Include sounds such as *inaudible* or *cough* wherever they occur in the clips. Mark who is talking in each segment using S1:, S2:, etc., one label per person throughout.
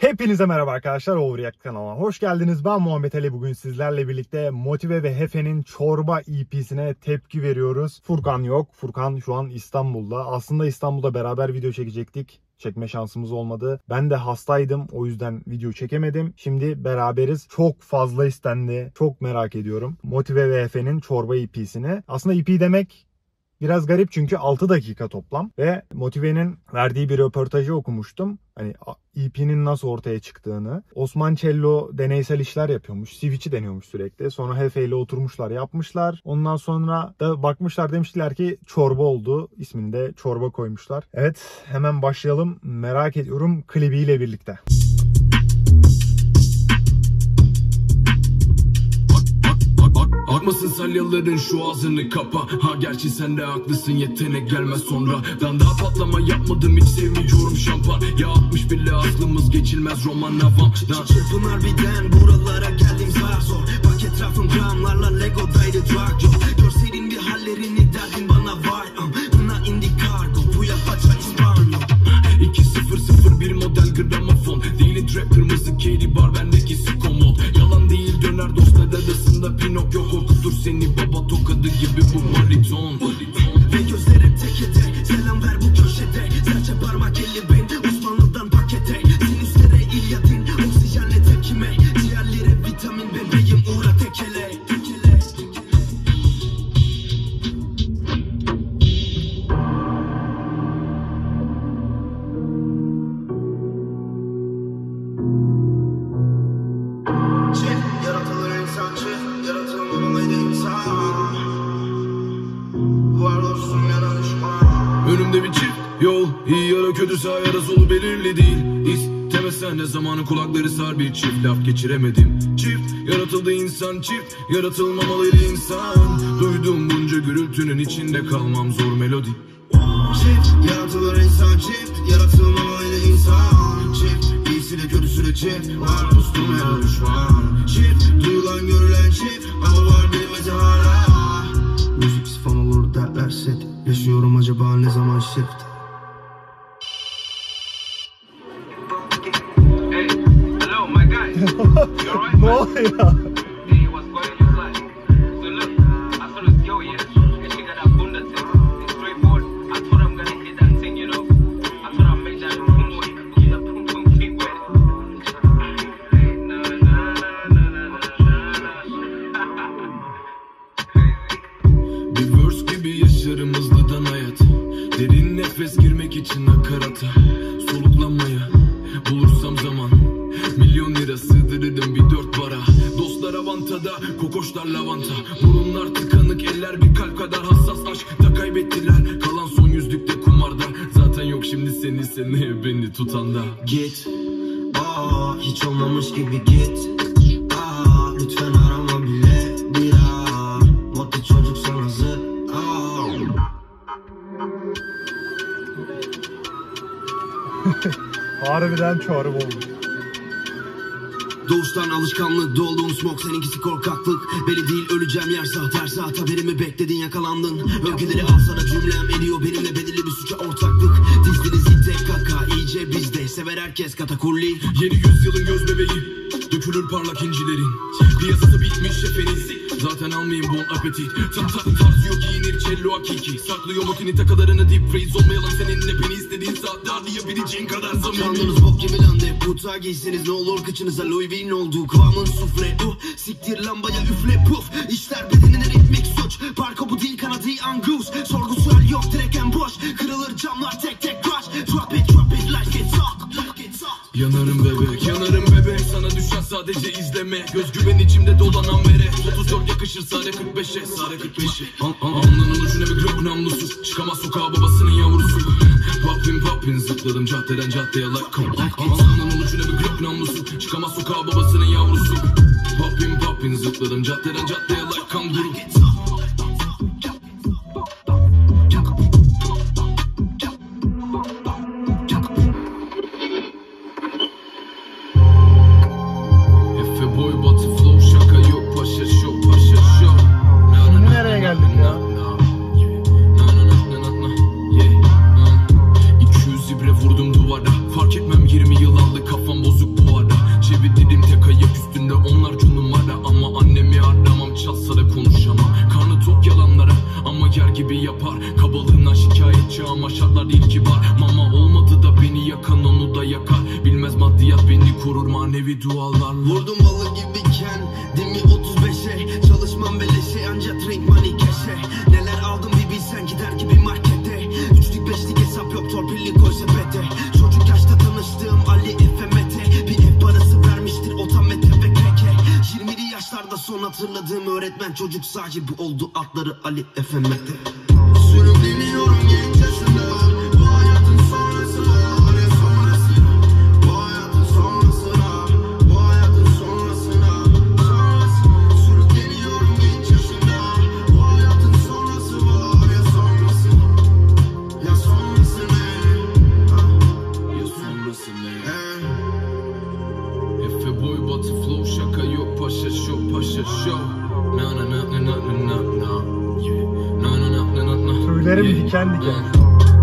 S1: Hepinize merhaba arkadaşlar Overreact kanalına hoş geldiniz. Ben Muhammed Ali bugün sizlerle birlikte Motive ve Hefe'nin Çorba EP'sine tepki veriyoruz. Furkan yok. Furkan şu an İstanbul'da. Aslında İstanbul'da beraber video çekecektik. Çekme şansımız olmadı. Ben de hastaydım. O yüzden video çekemedim. Şimdi beraberiz. Çok fazla istendi. Çok merak ediyorum. Motive ve Hefe'nin Çorba EP'sini. Aslında EP demek Biraz garip çünkü 6 dakika toplam ve Motive'nin verdiği bir röportajı okumuştum. Hani EP'nin nasıl ortaya çıktığını. Osman Cello deneysel işler yapıyormuş. Switch'i deniyormuş sürekli. Sonra Hefe ile oturmuşlar yapmışlar. Ondan sonra da bakmışlar demiştiler ki çorba oldu. İsminde çorba koymuşlar. Evet hemen başlayalım. Merak ediyorum klibiyle birlikte.
S2: Akmasın salyaların şu ağzını kapa. Ha gerçi sen de haklısın yetenek gelmez sonra. Ben daha patlama yapmadım hiç sevmiyorum şampan Ya 60 bile aklımız geçilmez roman avam
S3: Çırpın harbiden buralara geldim zar zor. Bak etrafım camlarla Lego'daydı drag yok Görseydin bir hallerini derdin bana var um, Buna indi kargo bu yapaca İspanyol
S2: 2001 model gramofon. Değilin trap kırmızı kedi bar bendeki sikomol Yalan değil döner dostlar arasında Pinokyo korkutur seni baba tokadı gibi bu bariton yol iyi ya da kötü sağ ya da solu belirli değil. İstemesen ne zamanı kulakları sar bir çift. Laf geçiremedim. Çift yaratıldı insan çift yaratılmamalıydı insan. Duydum bunca gürültünün içinde kalmam zor melodi.
S3: Çift yaratılır insan çift Yaratılmamalıydı insan. Çift iyisi de kötüsü de çift. Var dostum ya da düşman. Çift duyulan
S2: gibi yaşarım hızlıdan hayat Derin nefes girmek için nakarata Soluklanmaya kokoşlar lavanta Burunlar tıkanık, eller bir kalp kadar hassas Aşkta kaybettiler, kalan son yüzlükte kumarda. Zaten yok şimdi seni seneye beni tutan da
S3: Git Aa, hiç olmamış gibi git. Aa, lütfen arama bile bir daha Mutlu çocuk son hazır Aa. *laughs*
S1: Harbiden çorba olmuş.
S3: Doğuştan alışkanlık dolduğun smoke seninkisi korkaklık. Belli değil öleceğim yer saat her saat haberimi bekledin yakalandın. Övgüleri al sana cümlem ediyor benimle belirli bir suça ortaklık. Dizdiniz tek kaka iyice bizde. Sever herkes katakulli.
S2: Yeni yüzyılın göz Dökülür parlak incilerin. Piyasası bitmiş efeniz Zaten almayayım bon appetit. Ta ta tarz yok giyinir cello hakiki. Saklıyor motini takalarını deep freeze Olmayalım seninle. Beni istediğin saatte Harlayabileceğin kadar samimi
S3: Sandınız bok gibi lan de Puta giyseniz ne olur kıçınıza Louis Vuitton oldu. Kıvamın sufle uh, Siktir lambaya üfle puf. İşler bedenine ritmik suç. Parka bu değil kanadı angus Sorgu sual yok direkt boş. Kırılır camlar tek tek
S2: 34 yakışır sare 45'e Sare 45'e Al, al, Alnının ucuna bir glock namlusu Çıkamaz sokağa babasının yavrusu. Poppin poppin zıpladım caddeden caddeye like come Al, Alnının ucuna bir glock namlusu Çıkamaz sokağa babasının yavrusu. Poppin poppin zıpladım caddeden caddeye like kanguru gibi yapar. Kabalığından şikayetçi ama şartlar değil kibar Mama olmadı da beni yakan onu da yakar. Bilmez maddiyat beni korur manevi dualar.
S3: Vurdum balı gibi kendimi 35'e Çalışmam beleşe ancak drink money keşe Neler aldım bir bilsen gider gibi markette Üçlük beşlik hesap yok torpilli koy sepete. Çocuk yaşta tanıştığım Ali Efe Mete. Bir ev parası vermiştir otam Mete ve keke. 20'li yaşlarda son hatırladığım öğretmen Çocuk sahibi oldu adları Ali Efe Mete.
S1: Tüylerim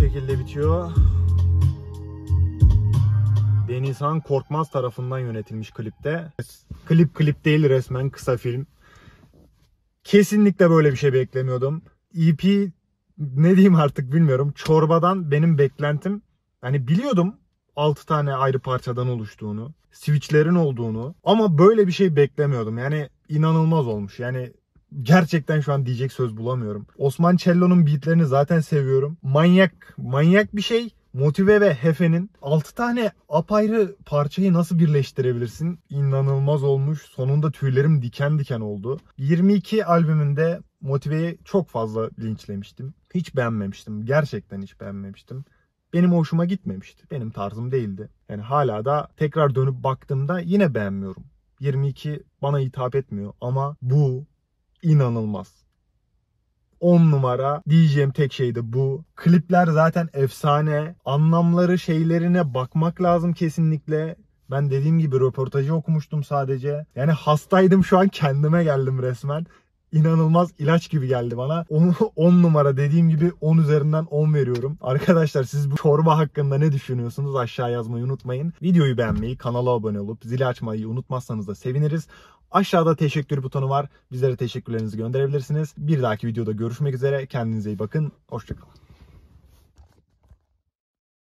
S1: şekilde bitiyor. Denizhan Korkmaz tarafından yönetilmiş klipte. Klip klip değil resmen kısa film. Kesinlikle böyle bir şey beklemiyordum. EP ne diyeyim artık bilmiyorum. Çorbadan benim beklentim hani biliyordum 6 tane ayrı parçadan oluştuğunu, switchlerin olduğunu ama böyle bir şey beklemiyordum. Yani inanılmaz olmuş. Yani gerçekten şu an diyecek söz bulamıyorum. Osman Cello'nun beatlerini zaten seviyorum. Manyak, manyak bir şey. Motive ve Hefe'nin 6 tane apayrı parçayı nasıl birleştirebilirsin? İnanılmaz olmuş. Sonunda tüylerim diken diken oldu. 22 albümünde Motive'yi çok fazla linçlemiştim. Hiç beğenmemiştim. Gerçekten hiç beğenmemiştim. Benim hoşuma gitmemişti. Benim tarzım değildi. Yani hala da tekrar dönüp baktığımda yine beğenmiyorum. 22 bana hitap etmiyor ama bu inanılmaz. 10 numara diyeceğim tek şey de bu. Klipler zaten efsane. Anlamları şeylerine bakmak lazım kesinlikle. Ben dediğim gibi röportajı okumuştum sadece. Yani hastaydım şu an kendime geldim resmen. İnanılmaz ilaç gibi geldi bana. Onu *laughs* 10 numara dediğim gibi 10 üzerinden 10 veriyorum. Arkadaşlar siz bu çorba hakkında ne düşünüyorsunuz? Aşağı yazmayı unutmayın. Videoyu beğenmeyi, kanala abone olup zili açmayı unutmazsanız da seviniriz. Aşağıda teşekkür butonu var. Bizlere teşekkürlerinizi gönderebilirsiniz. Bir dahaki videoda görüşmek üzere. Kendinize iyi bakın. Hoşçakalın.